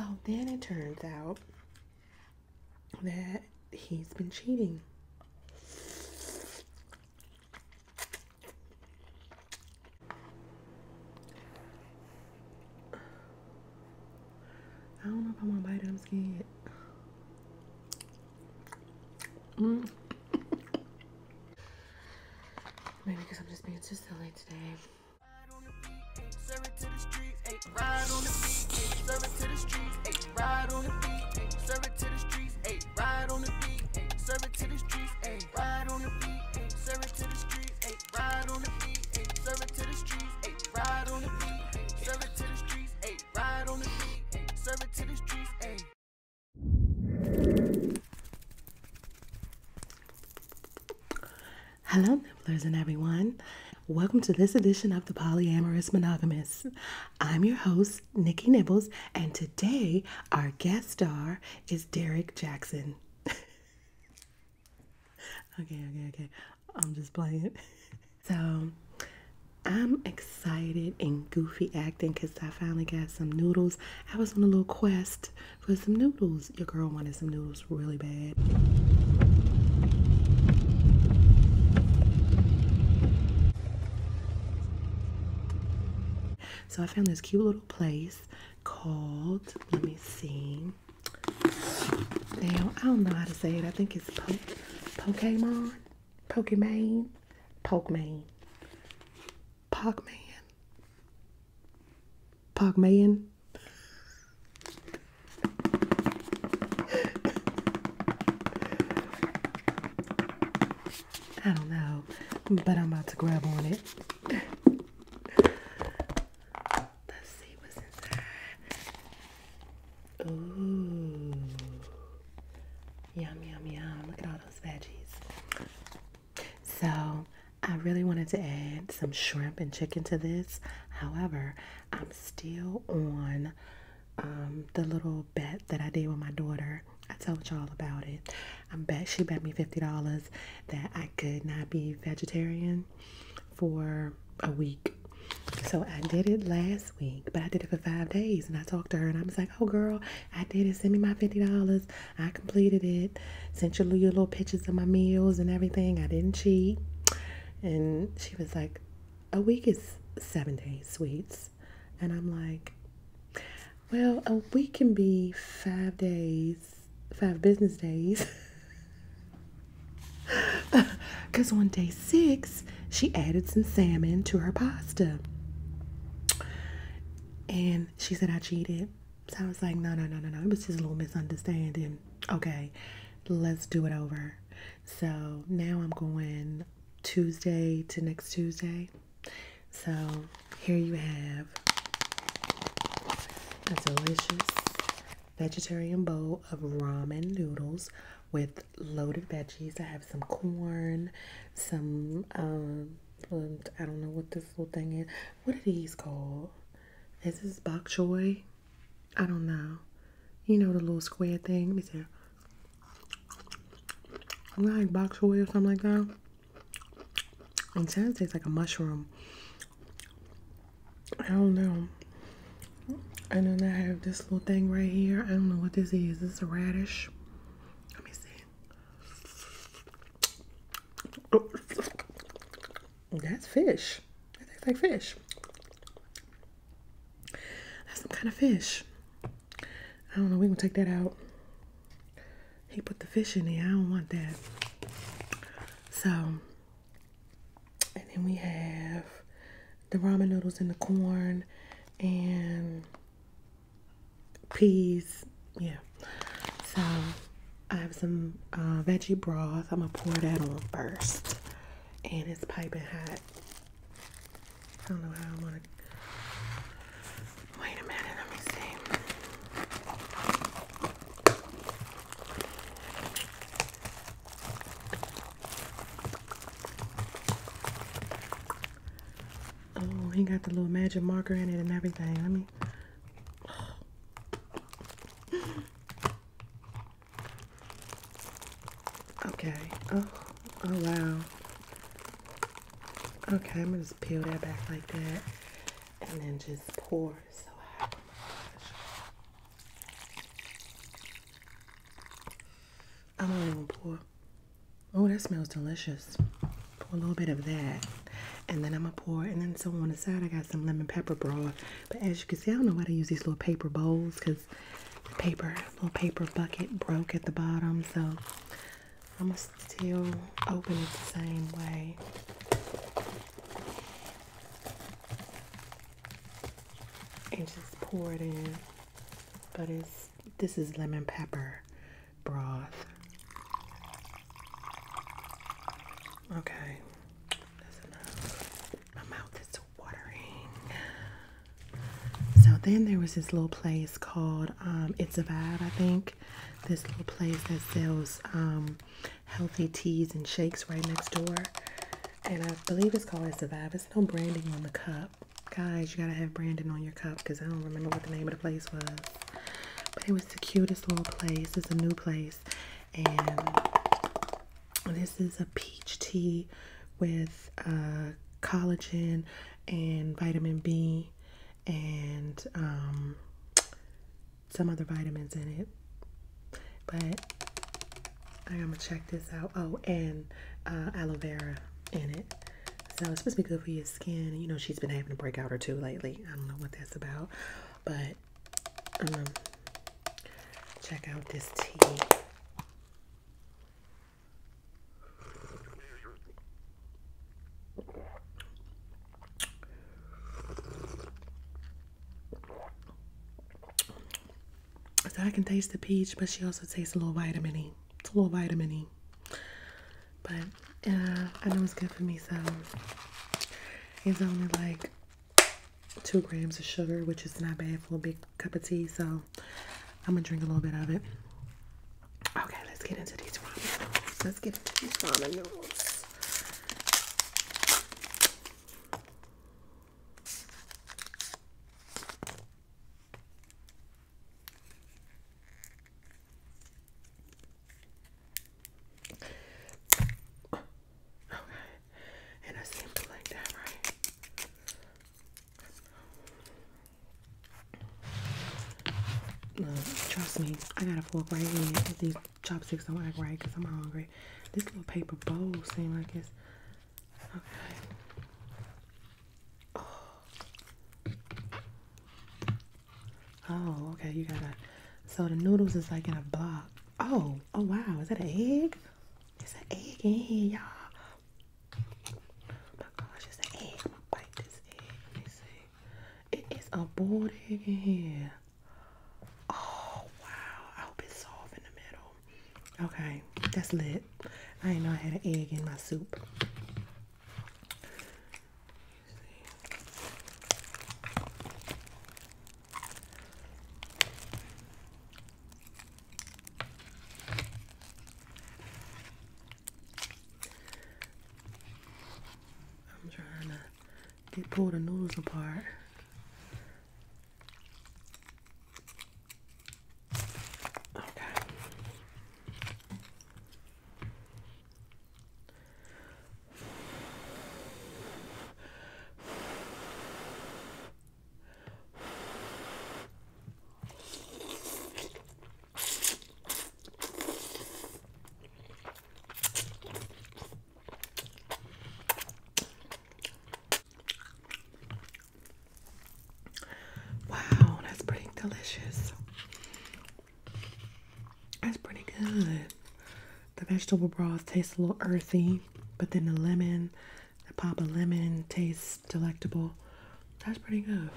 So then it turns out that he's been cheating. I don't know if I want to bite it. I'm scared. Mm. Maybe because I'm just being too silly today. Ride on the beat, ayy. Serve it to the streets, ayy. Ride on the beat, ayy. Serve it to the streets, ayy. Ride on the beat, ayy. Serve it to the streets, ayy. Ride on the beat, ayy. Serve it to the streets, ayy. Ride on the beat, ayy. Serve it to the streets, ayy. Ride on the beat, ayy. Serve it to the streets, ayy. Hello, nibblers and everyone. Welcome to this edition of the Polyamorous Monogamous. I'm your host, Nikki Nibblez, and today our guest star is Derrick Jaxn. okay, okay, okay. I'm just playing. So, I'm excited and goofy acting because I finally got some noodles. I was on a little quest for some noodles. Your girl wanted some noodles really bad. I found this cute little place called, let me see. Now, I don't know how to say it. I think it's po- Pokemon, Pokemon, Pokemon, Pokemon, Pokemon. I don't know, but I'm about to grab on it. Let's see what's inside. Ooh. Yum, yum, yum. Look at all those veggies. So, I really wanted to add some shrimp and chicken to this. However, I'm still on um, the little bet that I did with my daughter. I told y'all about it. I'm bet she bet me fifty dollars that I could not be vegetarian for a week. So I did it last week, but I did it for five days. And I talked to her, and I was like, "Oh, girl, I did it. Send me my fifty dollars. I completed it. Sent you your little pictures of my meals and everything. I didn't cheat." And she was like, "A week is seven days, sweets." And I'm like, "Well, a week can be five days, five business days." Because on day six, she added some salmon to her pasta. And she said I cheated. So I was like, no, no, no, no, no. It was just a little misunderstanding. Okay, let's do it over. So now I'm going Tuesday to next Tuesday. So here you have a delicious vegetarian bowl of ramen noodles with loaded veggies. I have some corn, some um, I don't know what this little thing is. What are these called? Is this bok choy? I don't know. You know the little square thing. Let me see. I'm like bok choy or something like that. And it tastes like a mushroom. I don't know. And then I have this little thing right here. I don't know what this is. This is a radish. Let me see. That's fish. That tastes like fish. That's some kind of fish. I don't know. Going to take that out. He put the fish in there. I don't want that. So, and then we have the ramen noodles and the corn and peas. Yeah. So I have some uh, veggie broth. I'm gonna pour that on first, and it's piping hot. I don't know how I'm gonna. got the little magic marker in it and everything. Let me. Okay. Oh, oh wow. Okay, I'm gonna just peel that back like that and then just pour so I oh I'm gonna pour. Oh, that smells delicious. Pour a little bit of that. And then I'm gonna pour, and then so on the side, I got some lemon pepper broth. But as you can see, I don't know why they use these little paper bowls because the paper, little paper bucket broke at the bottom. So I'm gonna still open it the same way. And just pour it in. But it's this is lemon pepper broth. Okay. That's enough. My mouth is watering. So then there was this little place called um, It's a Vibe, I think. This little place that sells um, healthy teas and shakes right next door. And I believe it's called It's a Vibe. It's no branding on the cup. Guys, you gotta have branding on your cup because I don't remember what the name of the place was. But it was the cutest little place. It's a new place. And this is a peach tea with uh, collagen and vitamin B and um, some other vitamins in it. But I'm gonna check this out. Oh, and uh, aloe vera in it. So it's supposed to be good for your skin. You know, she's been having a breakout or two lately. I don't know what that's about, but um, check out this tea. I can taste the peach, but she also tastes a little vitamin E. It's a little vitamin E. But uh, I know it's good for me, so it's only like two grams of sugar, which is not bad for a big cup of tea. So I'm gonna drink a little bit of it. Okay, let's get into these ramen noodles. Let's get into these ramen noodles. Okay, and I seem to like that, right? Look, trust me, I got a fork right here. These chopsticks don't act right because I'm hungry. This little paper bowl seems like it's okay. Oh, okay. You gotta. So the noodles is like in a block. Oh, oh wow. Is that an egg? It's an egg in here, y'all. Oh my gosh, it's an egg. Bite this egg. Let me see. It is a boiled egg in here. Oh wow. I hope it's soft in the middle. Okay, that's lit. I didn't know I had an egg in my soup. I'm trying to get pull the noodles apart. Okay. Wow, that's pretty delicious. That's pretty good. The vegetable broth tastes a little earthy, but then the lemon, the pop of lemon tastes delectable. That's pretty good.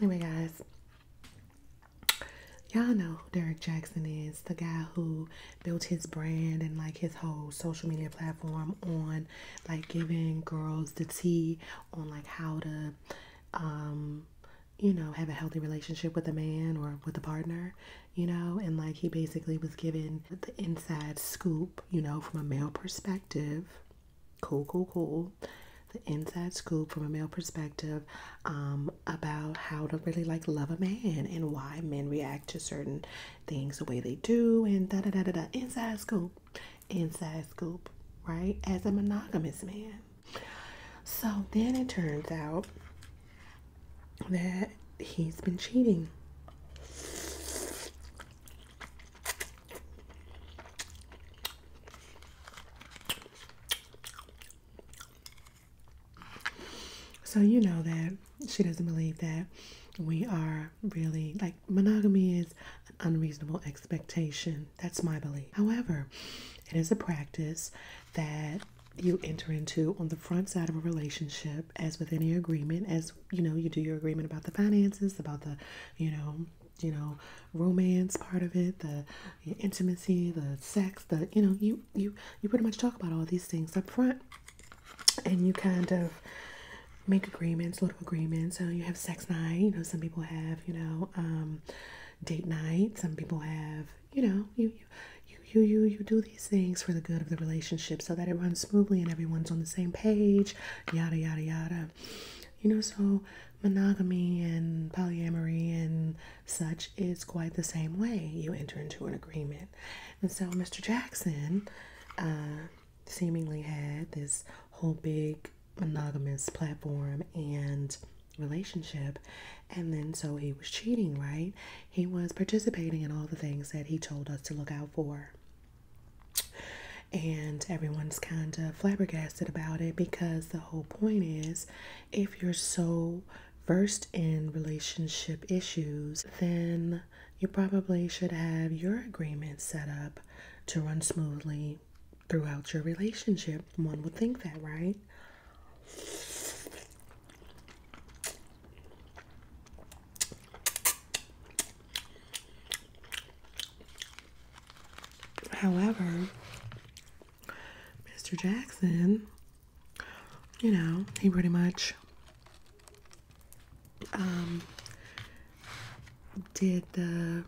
Anyway, guys, y'all know who Derrick Jaxn is the guy who built his brand and like his whole social media platform on like giving girls the tea on like how to, um, you know, have a healthy relationship with a man or with a partner, you know, and like he basically was given the inside scoop, you know, from a male perspective. Cool, cool, cool. The inside scoop from a male perspective um, about how to really like love a man and why men react to certain things the way they do and da da da da da. Inside scoop, inside scoop, right? As a monogamous man. So then it turns out that he's been cheating. So you know that she doesn't believe that we are really like monogamy is an unreasonable expectation. That's my belief. However, it is a practice that you enter into on the front side of a relationship as with any agreement as you know you do your agreement about the finances about the you know you know romance part of it the intimacy the sex the you know you you you pretty much talk about all these things up front and you kind of make agreements little agreements. So you have sex night you know some people have you know um date night. Some people have you know you, you you you you do these things for the good of the relationship so that it runs smoothly and everyone's on the same page yada yada yada. You know so monogamy and polyamory and such is quite the same way you enter into an agreement. And so mr Jaxn uh seemingly had this whole big monogamous platform and relationship and then so he was cheating right he was participating in all the things that he told us to look out for and everyone's kind of flabbergasted about it because the whole point is if you're so versed in relationship issues, then you probably should have your agreement set up to run smoothly throughout your relationship. One would think that, right? However, Mr. Jaxn, you know, he pretty much um, did the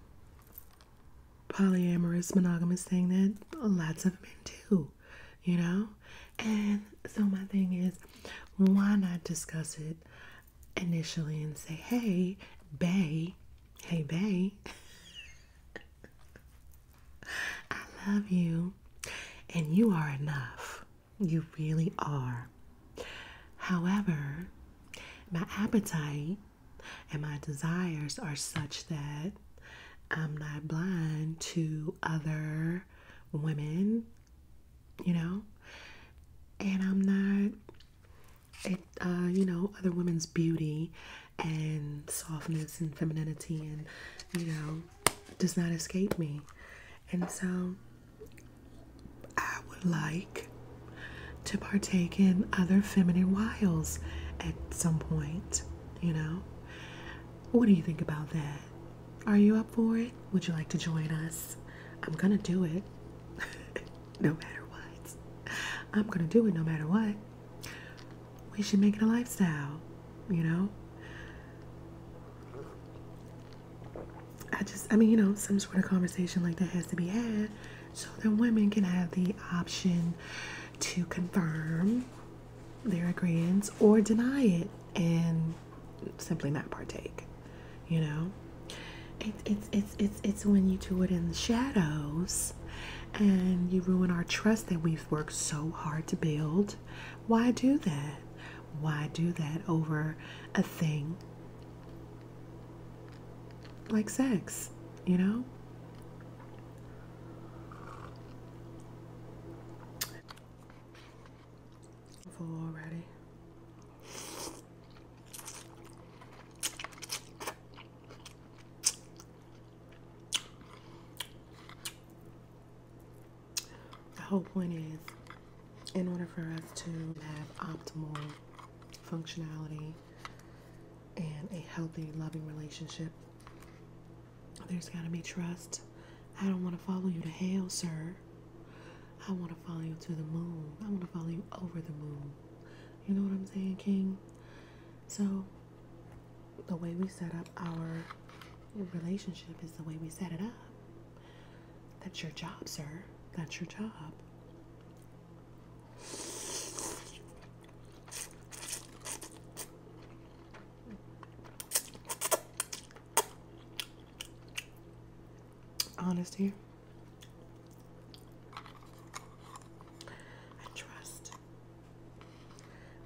polyamorous monogamous thing that lots of men do, you know? And so my thing is, why not discuss it initially and say, hey, Bay, hey, Bay, I love you and you are enough. You really are. However, my appetite and my desires are such that I'm not blind to other women, you know, and I'm not, it, uh, you know, other women's beauty and softness and femininity and, you know, does not escape me. And so I would like to partake in other feminine wiles at some point, you know? What do you think about that? Are you up for it? Would you like to join us? I'm gonna do it no matter what. I'm gonna do it no matter what. We should make it a lifestyle, you know? I just, I mean, you know, some sort of conversation like that has to be had so that women can have the option to confirm their agreements or deny it and simply not partake. You know, it, it's it's it's it's when you do it in the shadows and you ruin our trust that we've worked so hard to build. Why do that? Why do that over a thing like sex? You know. Full already. The whole point is, in order for us to have optimal functionality and a healthy, loving relationship, there's got to be trust. I don't want to follow you to hell, sir. I want to follow you to the moon. I want to follow you over the moon. You know what I'm saying, King? So, the way we set up our relationship is the way we set it up. That's your job, sir. That's your job. Honesty and trust.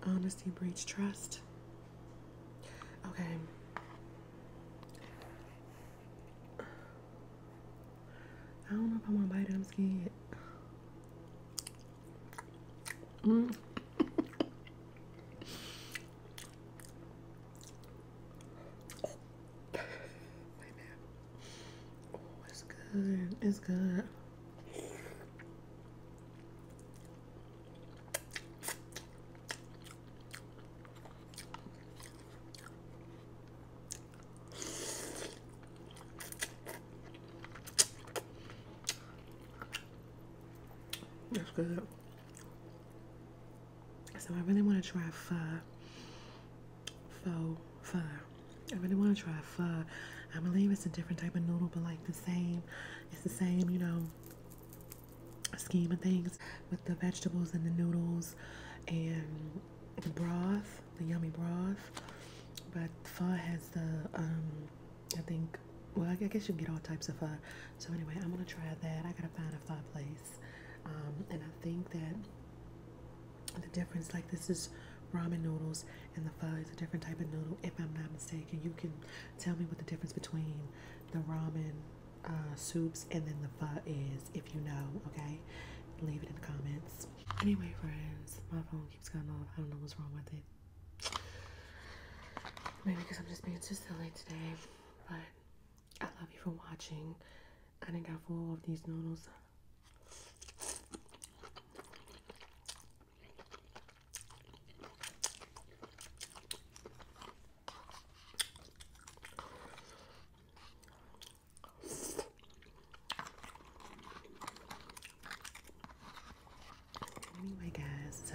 Honesty breeds trust. Okay. I don't know if I want to it. I'm scared. Mm. Wait a minute. Oh, it's good. It's good. That's good. So I really want to try pho. Pho. Pho. I really want to try pho. I believe it's a different type of noodle, but like the same. It's the same, you know, scheme of things with the vegetables and the noodles and the broth, the yummy broth. But pho has the, um, I think, well, I guess you can get all types of pho. So anyway, I'm gonna try that. I gotta find a pho place. Um, and I think that the difference, like this is ramen noodles and the pho is a different type of noodle. If I'm not mistaken, you can tell me what the difference between the ramen uh, soups and then the pho is, if you know. Okay, leave it in the comments. Anyway, friends, my phone keeps going off. I don't know what's wrong with it. Maybe because I'm just being too silly today. But I love you for watching. I didn't got full of these noodles. Anyway, guys, so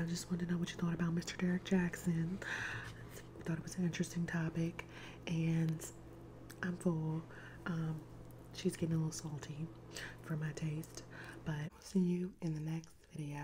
I just wanted to know what you thought about Mr. Derrick Jaxn. I thought it was an interesting topic, and I'm full. Um, she's getting a little salty for my taste, but I'll see you in the next video.